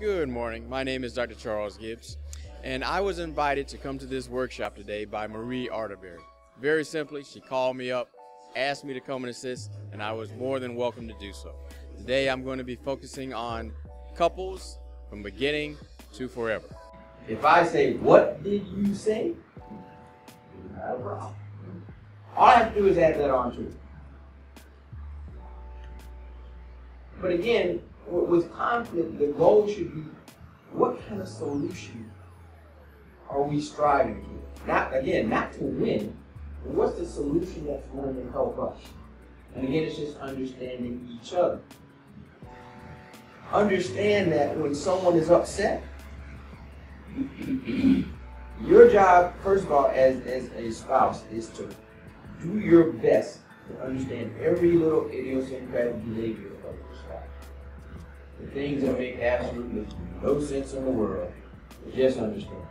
Good morning. My name is Dr. Charles Gibbs, and I was invited to come to this workshop today by Marie Arterberry. Very simply, she called me up, asked me to come and assist, and I was more than welcome to do so. Today I'm going to be focusing on couples from beginning to forever. If I say, what did you say? All I have to do is add that on to it. But again, with conflict, the goal should be what kind of solution are we striving to? Not again, not to win, but what's the solution that's going to help us? And again, it's just understanding each other. Understand that when someone is upset, your job, first of all, as, as a spouse, is to do your best to understand every little idiosyncratic behavior of your spouse. Things that make absolutely no sense in the world, just understand.